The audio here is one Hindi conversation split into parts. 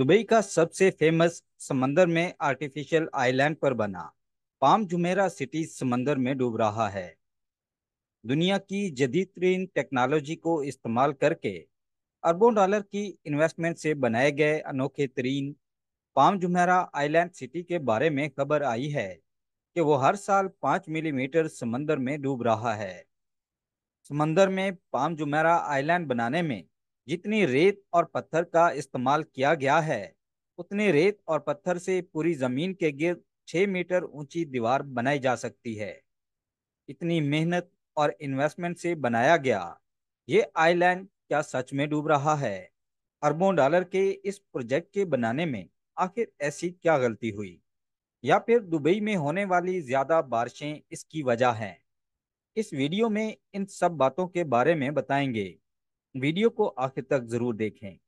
दुबई का सबसे फ़ेमस समंदर में आर्टिफिशियल आइलैंड पर बना। पाम जुमेरा सिटी समंदर में डूब रहा है। दुनिया की जदीद तरीन टेक्नोलॉजी को इस्तेमाल करके अरबों डॉलर की इन्वेस्टमेंट से बनाए गए अनोखे तरीन पाम जुमेरा आइलैंड सिटी के बारे में खबर आई है कि वो हर साल पाँच मिलीमीटर समंदर में डूब रहा है। समंदर में पाम जुमेरा आइलैंड बनाने में जितनी रेत और पत्थर का इस्तेमाल किया गया है, उतने रेत और पत्थर से पूरी ज़मीन के गिर्द छह मीटर ऊँची दीवार बनाई जा सकती है। इतनी मेहनत और इन्वेस्टमेंट से बनाया गया। ये आइलैंड क्या सच में डूब रहा है? अरबों डॉलर के इस प्रोजेक्ट के बनाने में आखिर ऐसी क्या गलती हुई? या फिर दुबई में होने वाली ज़्यादा बारिशें इसकी वजह हैं? इस वीडियो में इन सब बातों के बारे में बताएँगे। वीडियो को आखिर तक ज़रूर देखें।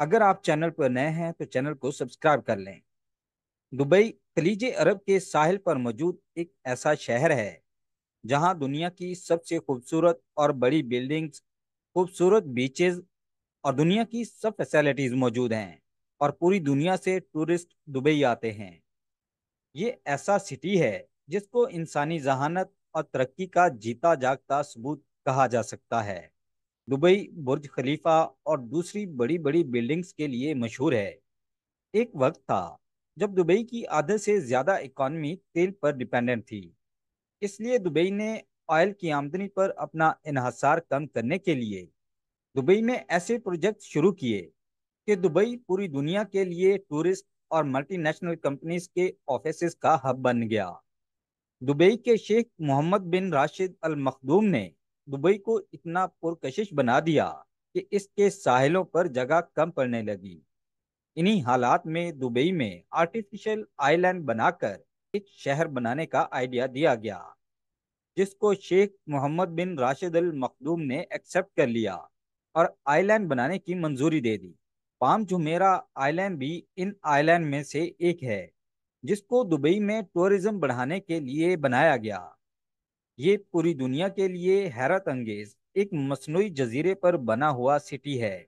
अगर आप चैनल पर नए हैं तो चैनल को सब्सक्राइब कर लें। दुबई, खलीज अरब के साहिल पर मौजूद एक ऐसा शहर है, जहाँ दुनिया की सबसे खूबसूरत और बड़ी बिल्डिंग्स, खूबसूरत बीचेस और दुनिया की सब फैसिलिटीज़ मौजूद हैं और पूरी दुनिया से टूरिस्ट दुबई आते हैं। ये ऐसा सिटी है, जिसको इंसानी जहानत और तरक्की का जीता जागता सबूत कहा जा सकता है। दुबई बुर्ज खलीफा और दूसरी बड़ी बड़ी बिल्डिंग्स के लिए मशहूर है। एक वक्त था जब दुबई की आधे से ज़्यादा इकॉनमी तेल पर डिपेंडेंट थी। इसलिए दुबई ने ऑयल की आमदनी पर अपना इन्हसार कम करने के लिए दुबई में ऐसे प्रोजेक्ट शुरू किए कि दुबई पूरी दुनिया के लिए टूरिस्ट और मल्टीनेशनल कंपनीज़ के ऑफ़िस का हब बन गया। दुबई के शेख मोहम्मद बिन राशिद अल मखदूम ने दुबई को इतना पुरकशिश बना दिया कि इसके साहिलों पर जगह कम पड़ने लगी। इन्हीं हालात में दुबई में आर्टिफिशियल आइलैंड बनाकर एक शहर बनाने का आइडिया दिया गया, जिसको शेख मोहम्मद बिन राशिद अल मखदूम ने एक्सेप्ट कर लिया और आइलैंड बनाने की मंजूरी दे दी। पाम जुमेरा आइलैंड भी इन आइलैंड में से एक है, जिसको दुबई में टूरिज़्म बढ़ाने के लिए बनाया गया। ये पूरी दुनिया के लिए हैरत अंगेज एक मसनू जजीरे पर बना हुआ सिटी है।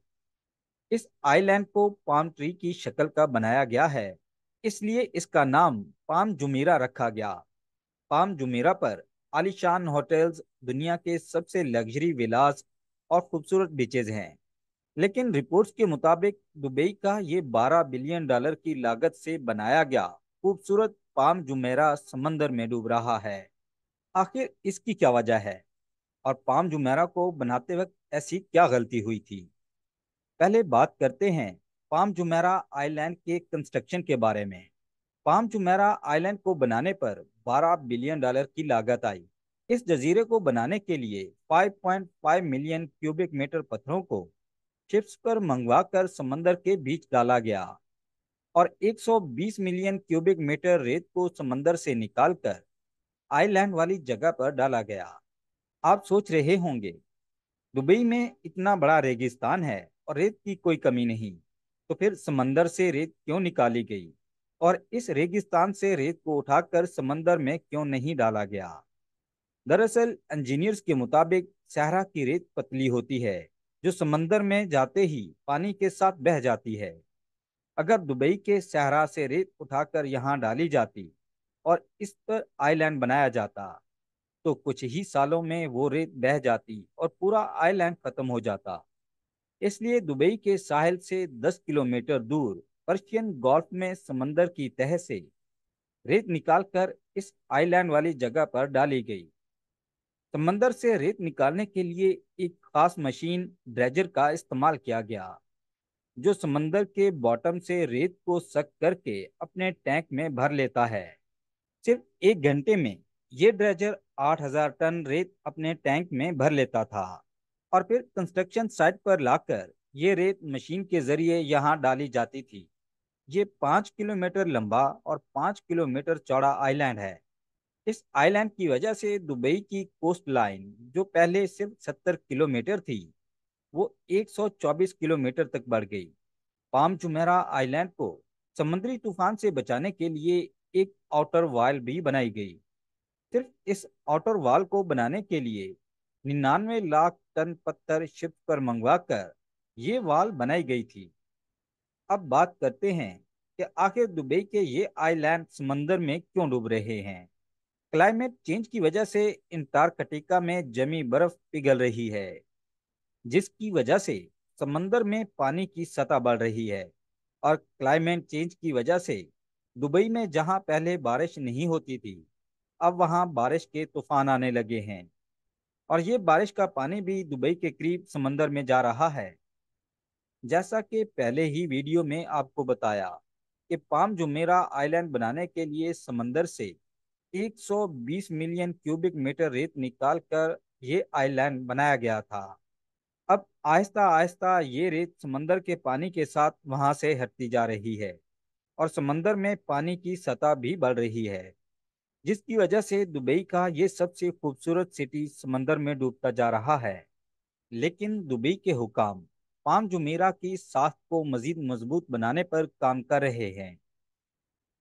इस आइलैंड को पाम ट्री की शक्ल का बनाया गया है, इसलिए इसका नाम पाम जुमीरा रखा गया। पाम जुमीरा पर आलिशान होटल्स दुनिया के सबसे लग्जरी विलास और खूबसूरत बीचेज हैं, लेकिन रिपोर्ट्स के मुताबिक दुबई का ये 12 बिलियन डॉलर की लागत से बनाया गया खूबसूरत पाम जुमेरा समंदर में डूब रहा है। आखिर इसकी क्या वजह है? और पाम जुमेरा को बनाते वक्त ऐसी क्या गलती हुई थी? पहले बात करते हैं पाम जुमेरा आइलैंड के कंस्ट्रक्शन के बारे में। पाम जुमेरा आइलैंड को बनाने पर 12 बिलियन डॉलर की लागत आई। इस जजीरे को बनाने के लिए 5.5 मिलियन क्यूबिक मीटर पत्थरों को शिप्स पर मंगवा कर समंदर के बीच डाला गया और 120 मिलियन क्यूबिक मीटर रेत को समंदर से निकालकर आइलैंड वाली जगह पर डाला गया। आप सोच रहे होंगे, दुबई में इतना बड़ा रेगिस्तान है और रेत की कोई कमी नहीं तो फिर समंदर से रेत क्यों निकाली गई? और इस रेगिस्तान से रेत को उठाकर समंदर में क्यों नहीं डाला गया? दरअसल इंजीनियर्स के मुताबिक सहरा की रेत पतली होती है, जो समंदर में जाते ही पानी के साथ बह जाती है। अगर दुबई के सहरा से रेत उठाकर यहाँ डाली जाती और इस पर आइलैंड बनाया जाता तो कुछ ही सालों में वो रेत बह जाती और पूरा आइलैंड खत्म हो जाता। इसलिए दुबई के साहिल से 10 किलोमीटर दूर पर्शियन गॉल्फ में समंदर की तह से रेत निकालकर इस आइलैंड वाली जगह पर डाली गई। समंदर से रेत निकालने के लिए एक खास मशीन ड्रेजर का इस्तेमाल किया गया, जो समंदर के बॉटम से रेत को सक करके अपने टैंक में भर लेता है। सिर्फ़ एक घंटे में ये ड्रेजर 8000 टन रेत अपने टैंक में भर लेता था और फिर कंस्ट्रक्शन साइट पर लाकर ये रेत मशीन के ज़रिए यहाँ डाली जाती थी। ये पाँच किलोमीटर लंबा और पाँच किलोमीटर चौड़ा आइलैंड है। इस आइलैंड की वजह से दुबई की कोस्ट लाइन जो पहले सिर्फ़ सत्तर किलोमीटर थी, वो 124 किलोमीटर तक बढ़ गई। पाम चुमेरा आइलैंड को समुद्री तूफ़ान से बचाने के लिए एक आउटर वॉल भी बनाई गई। सिर्फ़ इस आउटर वाल को बनाने के लिए निन्यानवे लाख टन पत्थर शिप पर मंगवा कर ये वॉल बनाई गई थी। अब बात करते हैं कि आखिर दुबई के ये आइलैंड समंदर में क्यों डूब रहे हैं? क्लाइमेट चेंज की वजह से अंटार्कटिका में जमी बर्फ़ पिघल रही है, जिसकी वजह से समंदर में पानी की सतह बढ़ रही है और क्लाइमेट चेंज की वजह से दुबई में जहाँ पहले बारिश नहीं होती थी, अब वहाँ बारिश के तूफ़ान आने लगे हैं। और ये बारिश का पानी भी दुबई के करीब समंदर में जा रहा है। जैसा कि पहले ही वीडियो में आपको बताया कि पाम जुमेरा आइलैंड बनाने के लिए समंदर से 120 मिलियन क्यूबिक मीटर रेत निकालकर ये आइलैंड बनाया गया था। अब आहिस्ता आहिस्ता ये रेत समंदर के पानी के साथ वहाँ से हटती जा रही है। और समंदर में पानी की सतह भी बढ़ रही है, जिसकी वजह से दुबई का ये सबसे खूबसूरत सिटी समंदर में डूबता जा रहा है। लेकिन दुबई के हुकाम पाम जुमेरा की साख को मजीद मज़बूत बनाने पर काम कर रहे हैं।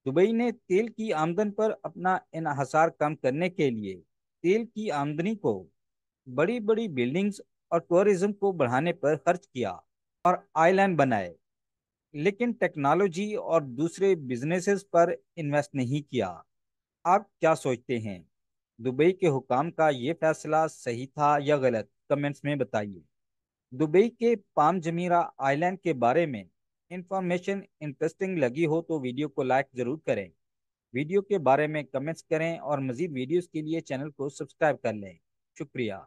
दुबई ने तेल की आमदन पर अपना इनहसार कम करने के लिए तेल की आमदनी को बड़ी बड़ी बिल्डिंग्स और टूरिज़्म को बढ़ाने पर खर्च किया और आइलैंड बनाए। लेकिन टेक्नोलॉजी और दूसरे बिजनेसेस पर इन्वेस्ट नहीं किया। आप क्या सोचते हैं? दुबई के हुकाम का ये फैसला सही था या गलत? कमेंट्स में बताइए। दुबई के पाम जमीरा आइलैंड के बारे में इंफॉर्मेशन इंटरेस्टिंग लगी हो तो वीडियो को लाइक ज़रूर करें। वीडियो के बारे में कमेंट्स करें और मज़ीद वीडियोस के लिए चैनल को सब्सक्राइब कर लें। शुक्रिया।